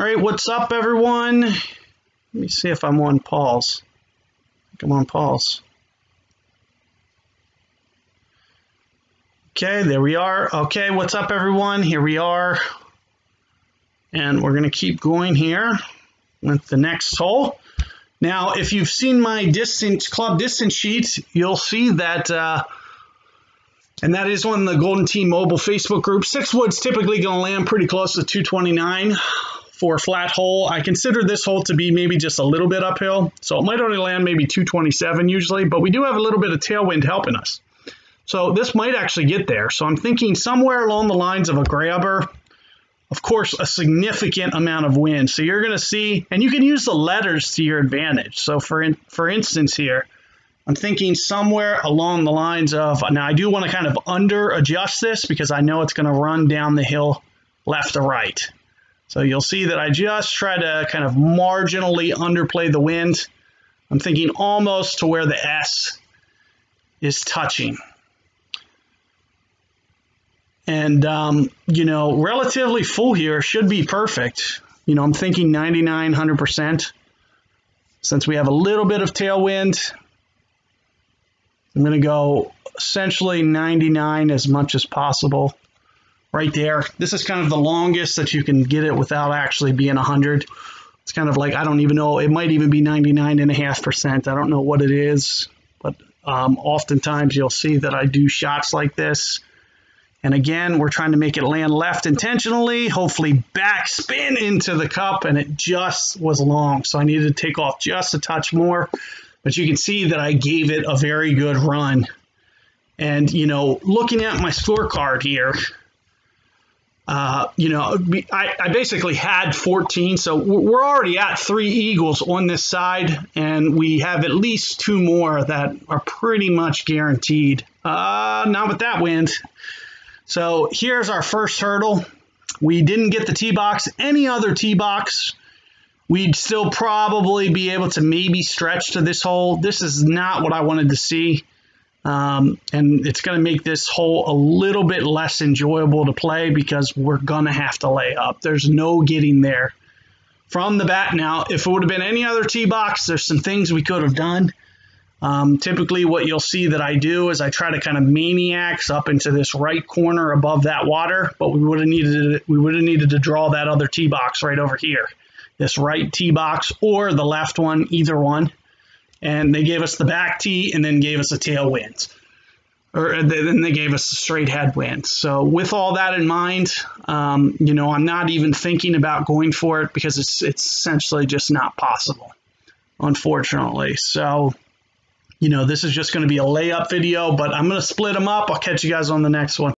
All right, what's up, everyone? Let me see if I'm on pause. Come on, pause. Okay, there we are. Okay, what's up, everyone? Here we are. And we're going to keep going here with the next hole. Now, if you've seen my distance club distance sheet, you'll see that, uh, and that is on the Golden Tee Mobile Facebook group. Six wood's typically going to land pretty close to 229 for flat hole. I consider this hole to be maybe just a little bit uphill, so it might only land maybe 227 usually, but we do have a little bit of tailwind helping us. So this might actually get there. So I'm thinking somewhere along the lines of a grabber, of course, a significant amount of wind. So you're going to see, and you can use the letters to your advantage. So for, in, for instance here, I'm thinking somewhere along the lines of, now I do want to kind of under adjust this because I know it's going to run down the hill left to right. So you'll see that I just try to kind of marginally underplay the wind. I'm thinking almost to where the S is touching. And, um, you know, relatively full here should be perfect. You know, I'm thinking 99, 100%. Since we have a little bit of tailwind, I'm going to go essentially 99 as much as possible right there. This is kind of the longest that you can get it without actually being 100. It's kind of like, I don't even know, it might even be 99.5%. I don't know what it is, but um, oftentimes you'll see that I do shots like this. And again, we're trying to make it land left intentionally, hopefully back spin into the cup, and it just was long. So I needed to take off just a touch more. But you can see that I gave it a very good run. And, you know, looking at my scorecard here, uh, you know, I, I, basically had 14, so we're already at three eagles on this side, and we have at least two more that are pretty much guaranteed. Uh, not with that wind. So here's our first hurdle. We didn't get the tee box. Any other tee box, we'd still probably be able to maybe stretch to this hole. This is not what I wanted to see. Um, and it's going to make this hole a little bit less enjoyable to play because we're going to have to lay up. There's no getting there from the bat. Now, if it would have been any other tee box, there's some things we could have done. Um, typically, what you'll see that I do is I try to kind of maniacs up into this right corner above that water, but we would have needed we would have needed to draw that other tee box right over here, this right tee box or the left one, either one and they gave us the back tee and then gave us a tailwind. Or then they gave us a straight headwind. So with all that in mind, um, you know, I'm not even thinking about going for it because it's it's essentially just not possible, unfortunately. So, you know, this is just going to be a layup video, but I'm going to split them up. I'll catch you guys on the next one.